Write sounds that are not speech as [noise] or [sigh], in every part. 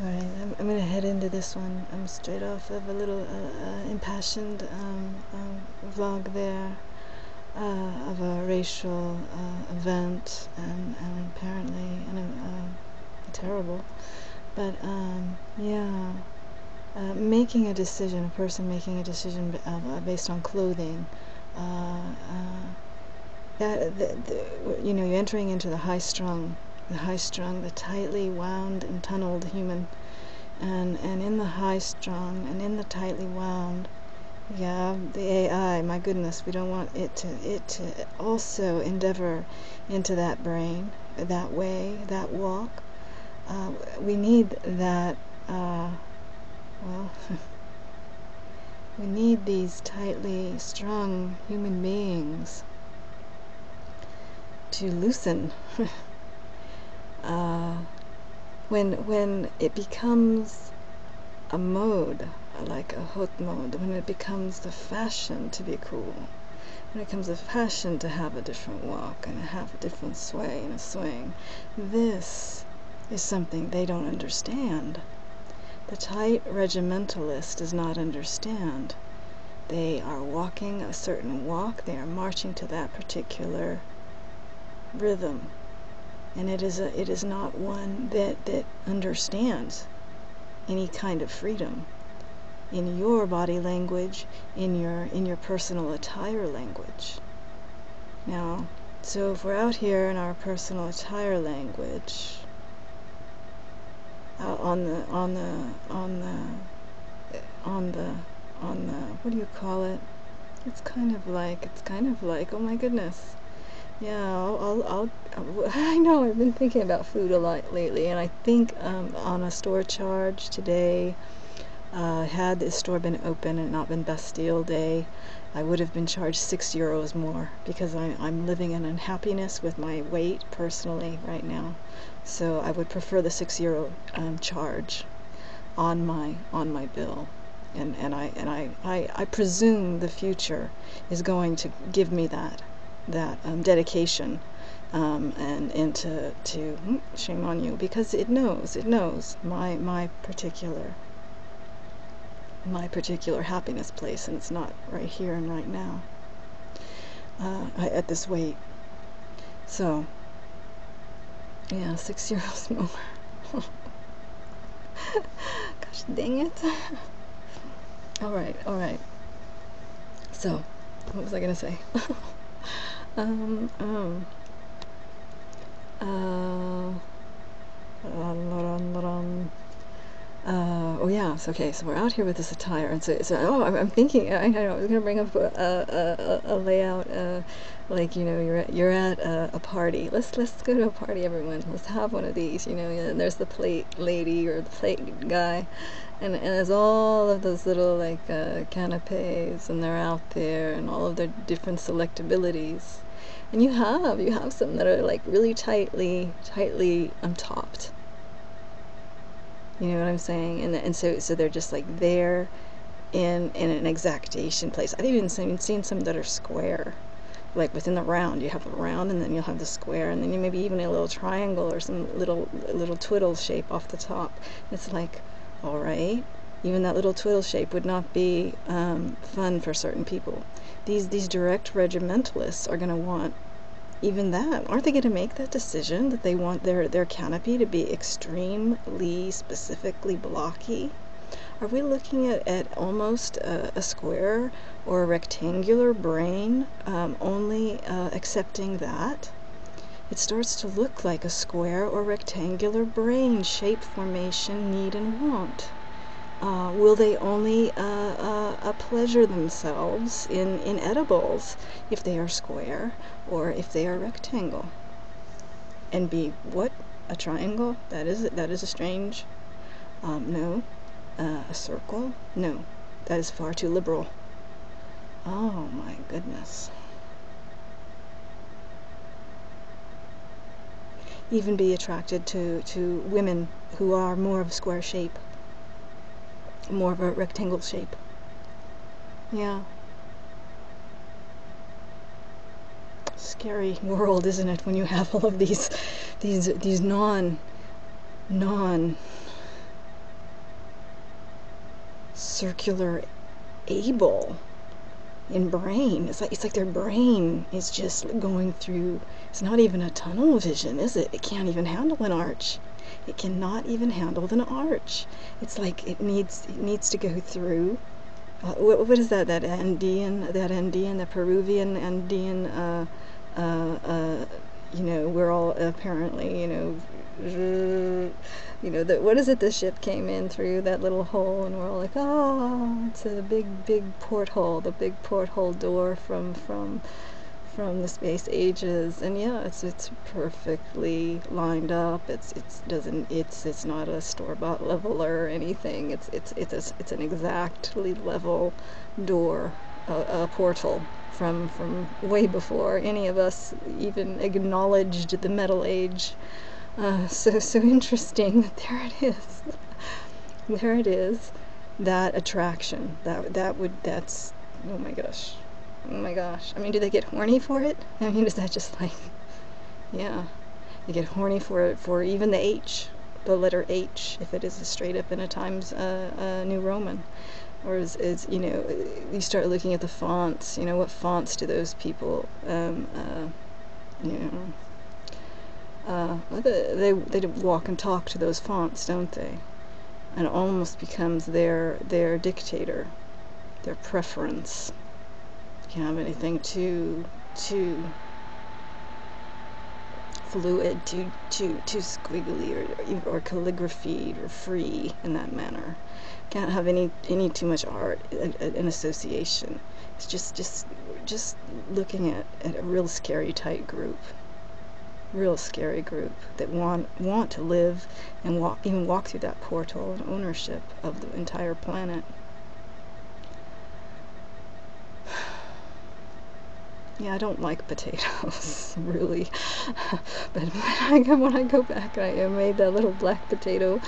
Alright, I'm, I'm gonna head into this one. I'm straight off of a little uh, uh, impassioned um, um, vlog there uh, of a racial uh, event and, and apparently and, uh, terrible. But um, yeah, uh, making a decision, a person making a decision based on clothing. that the, the, you know, you're entering into the high strung the high strung, the tightly wound and tunneled human. And, and in the high strung and in the tightly wound, yeah, the AI, my goodness, we don't want it to, it to also endeavor into that brain, that way, that walk. Uh, we need that, uh, well, [laughs] we need these tightly strung human beings to loosen. [laughs] uh, when when it becomes a mode, like a hot mode, when it becomes the fashion to be cool, when it becomes a fashion to have a different walk and have a different sway and a swing, this is something they don't understand. The tight regimentalist does not understand. They are walking a certain walk, they are marching to that particular rhythm and it is a, it is not one that that understands any kind of freedom in your body language in your in your personal attire language. Now so if we're out here in our personal attire language out on the on the on the on the on the what do you call it? It's kind of like it's kind of like oh my goodness yeah, I'll, I'll, I'll, i know I've been thinking about food a lot lately, and I think um, on a store charge today, uh, had the store been open and not been Bastille Day, I would have been charged six euros more because I, I'm living in unhappiness with my weight personally right now. So I would prefer the six euro um, charge on my on my bill. And, and I and I, I, I presume the future is going to give me that that um, dedication um, and and to hmm, shame on you because it knows it knows my my particular my particular happiness place and it's not right here and right now uh, at this weight. So yeah six euros more. [laughs] Gosh dang it. [laughs] All right all right. So what was I gonna say [laughs] um, um, uh, uh, oh yeah, so, okay, so we're out here with this attire, and so, so oh, I'm, I'm thinking, I, know, I was gonna bring up a, a, a, layout, uh, like, you know, you're at, you're at a, a, party, let's, let's go to a party, everyone, let's have one of these, you know, and there's the plate lady, or the plate guy, and, and there's all of those little, like, uh, canapes, and they're out there, and all of their different selectabilities, and you have, you have some that are, like, really tightly, tightly untopped, you know what I'm saying? And and so so they're just like there in in an exactation place. I've even seen seen some that are square. Like within the round, you have a round, and then you'll have the square, and then you maybe even a little triangle or some little little twiddle shape off the top. It's like, all right, even that little twiddle shape would not be um, fun for certain people. These these direct regimentalists are going to want even that, aren't they going to make that decision that they want their, their canopy to be extremely specifically blocky? Are we looking at, at almost a, a square or a rectangular brain um, only uh, accepting that? It starts to look like a square or rectangular brain shape formation need and want. Uh, will they only uh, uh, uh, pleasure themselves in, in edibles if they are square or if they are rectangle? And be what? A triangle? That is that is a strange. Um, no. Uh, a circle? No. That is far too liberal. Oh my goodness. Even be attracted to, to women who are more of a square shape more of a rectangle shape. Yeah. Scary world, isn't it, when you have all of these, these, these non, non circular able in brain. It's like it's like their brain is just going through. It's not even a tunnel vision, is it? It can't even handle an arch. It cannot even handle an arch. It's like it needs it needs to go through. Uh, what, what is that? That Andean, that Andean, the Peruvian Andean. Uh, uh, uh, you know, we're all apparently, you know, you know, that what is it? The ship came in through that little hole, and we're all like, oh, it's a big, big porthole, the big porthole door from from from the space ages, and yeah, it's it's perfectly lined up. It's it's doesn't it's it's not a store bought leveler or anything. It's it's it's a, it's an exactly level door, a, a portal from from way before any of us even acknowledged the Metal Age. Uh, so so interesting that there it is. there it is. That attraction. That that would that's oh my gosh. Oh my gosh. I mean, do they get horny for it? I mean, is that just like yeah. They get horny for it for even the H, the letter H, if it is a straight up in a Times uh, uh, New Roman or is, is you know you start looking at the fonts you know what fonts do those people um, uh, you know uh, they, they walk and talk to those fonts don't they and almost becomes their their dictator their preference can't have anything too too fluid too too too squiggly or, or calligraphy or free in that manner. Can't have any any too much art an association. It's just just just looking at, at a real scary tight group. Real scary group that want want to live and walk even walk through that portal and ownership of the entire planet yeah, I don't like potatoes, [laughs] really. [laughs] but when I, go, when I go back, I made that little black potato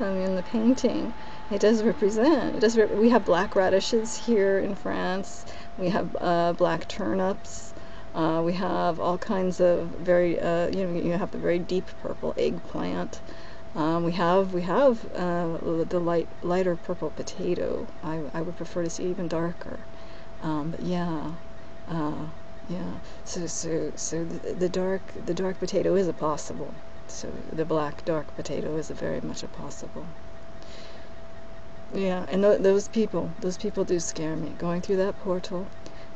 um, in the painting it does represent. It does. We have black radishes here in France. We have uh, black turnips. Uh, we have all kinds of very, uh, you know, you have the very deep purple eggplant. Um, we have we have uh, the light lighter purple potato. I, I would prefer to see even darker. Um, but yeah, uh, yeah. So so so the, the dark the dark potato is a possible. So the black dark potato is a very much a possible. Yeah, and th- those people, those people do scare me. Going through that portal,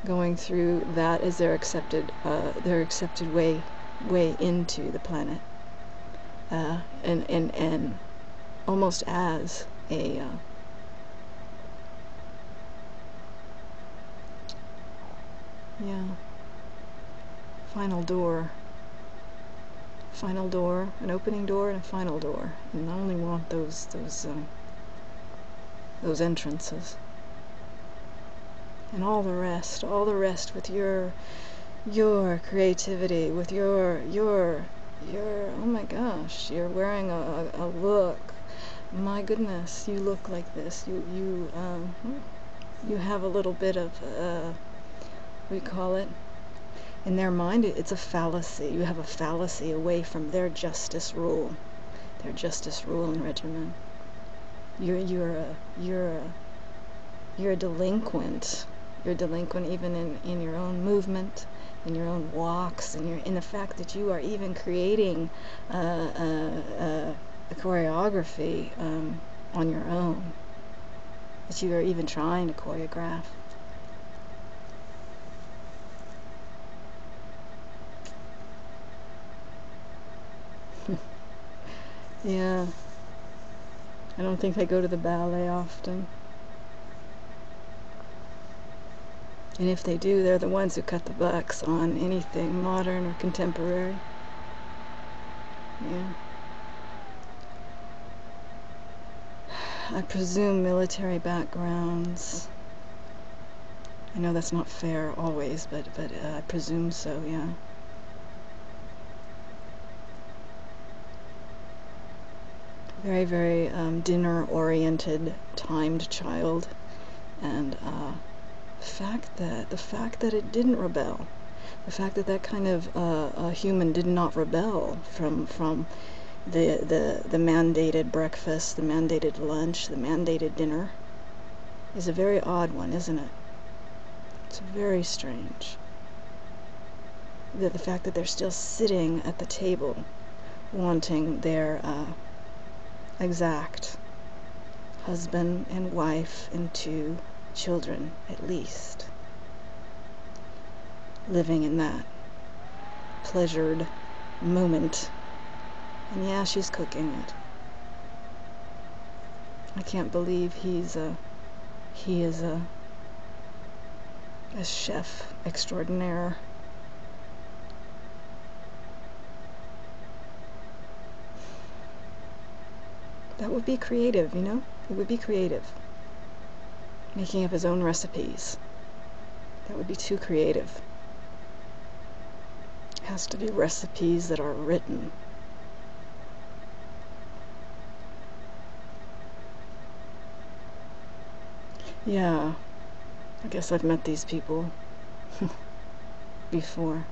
going through that as their accepted, uh, their accepted way, way into the planet, uh, and and and almost as a uh, yeah final door final door an opening door and a final door and I only want those those uh, those entrances. And all the rest, all the rest with your your creativity, with your your your oh my gosh, you're wearing a, a look. My goodness, you look like this. You you um you have a little bit of uh we call it in their mind it's a fallacy. You have a fallacy away from their justice rule. Their justice rule and regimen you're you're a you're a you're a delinquent. You're a delinquent even in, in your own movement, in your own walks, and you're in the fact that you are even creating uh, uh, a choreography um, on your own. That you are even trying to choreograph. Yeah. I don't think they go to the ballet often. And if they do, they're the ones who cut the bucks on anything modern or contemporary. Yeah. [sighs] I presume military backgrounds. I know that's not fair always, but but uh, I presume so. Yeah. Very, very um, dinner oriented, timed child. And uh, the fact that the fact that it didn't rebel, the fact that that kind of uh, a human did not rebel from from the, the the mandated breakfast, the mandated lunch, the mandated dinner. is a very odd one, isn't it? It's very strange. That the fact that they're still sitting at the table wanting their uh, exact. Husband and wife and two children at least. Living in that pleasured moment. And yeah she's cooking it. I can't believe he's a he is a a chef extraordinaire that would be creative you know? It would be creative. Making up his own recipes. That would be too creative. It has to be recipes that are written. Yeah, I guess I've met these people. [laughs] Before.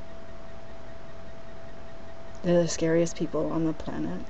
They're the scariest people on the planet.